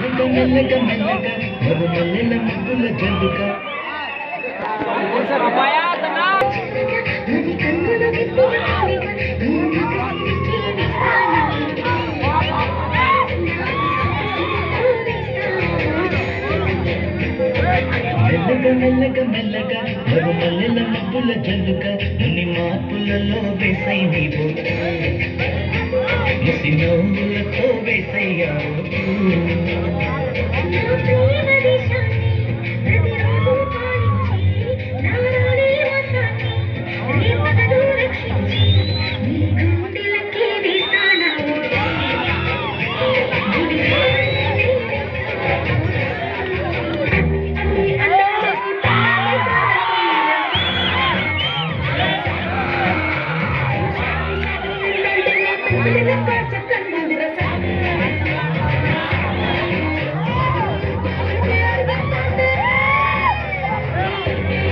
మెల్లగా మెల్లగా మెల్లగా మరుమల్లెల ముగ్గుల జల్లుగా నది కన్నుల విప్పుల హాయిగా నీకు మెల్లగా మెల్లగా మెల్లగా మరుమల్లెల ముగ్గుల జల్లుగా కొన్ని మార్పులలో వేసై నీవు ముసి నవ్వులతో వేసయ్యావు Thank you.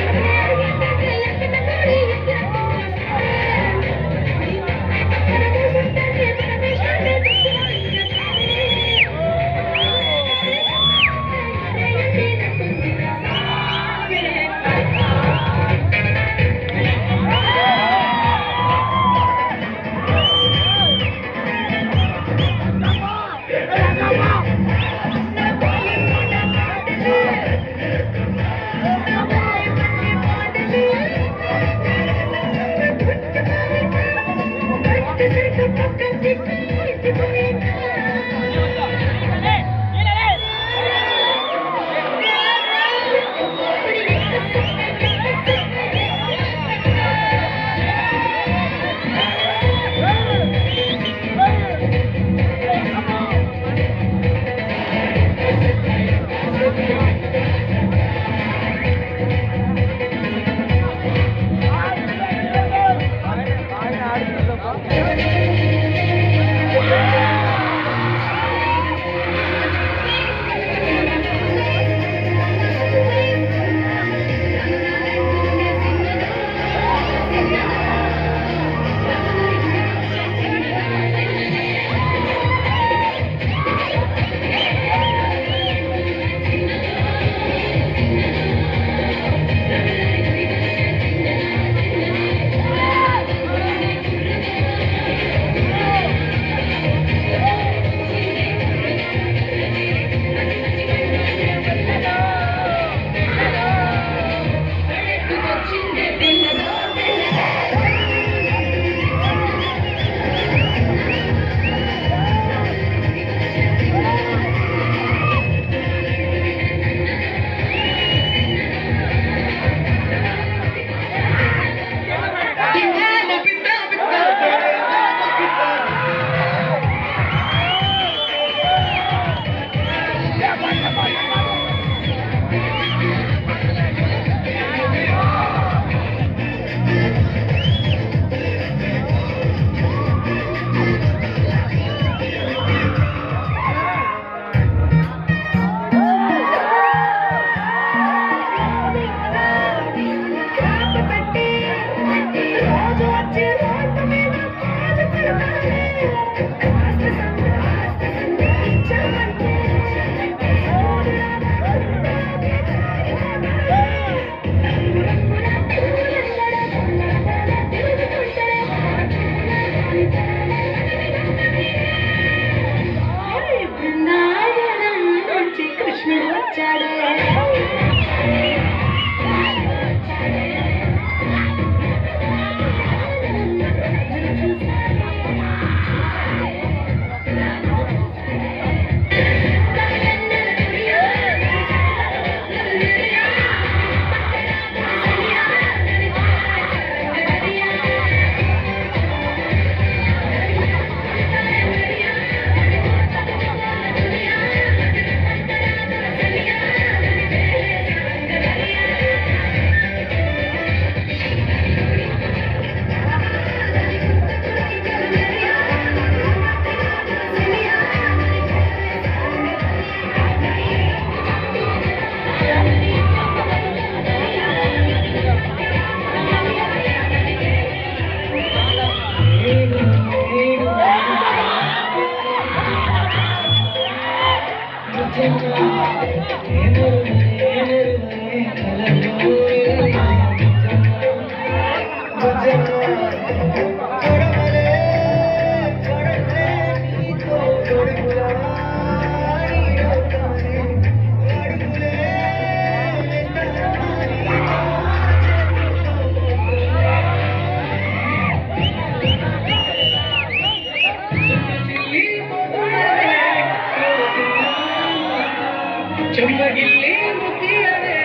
చెమ్మగిల్లి ముత్తియవే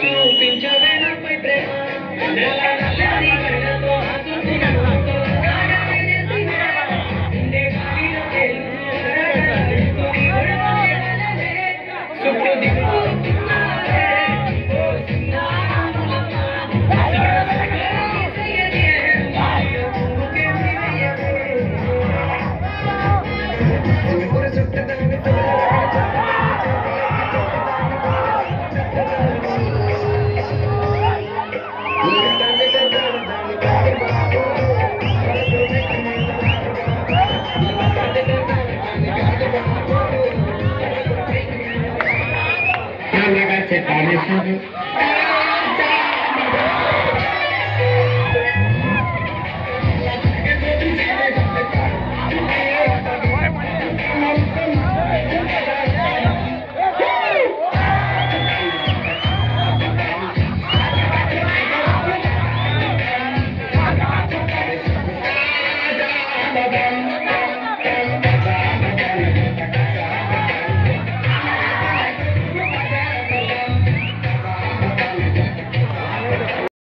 చూపించవే నాపై ప్రేమ. কানে শুনে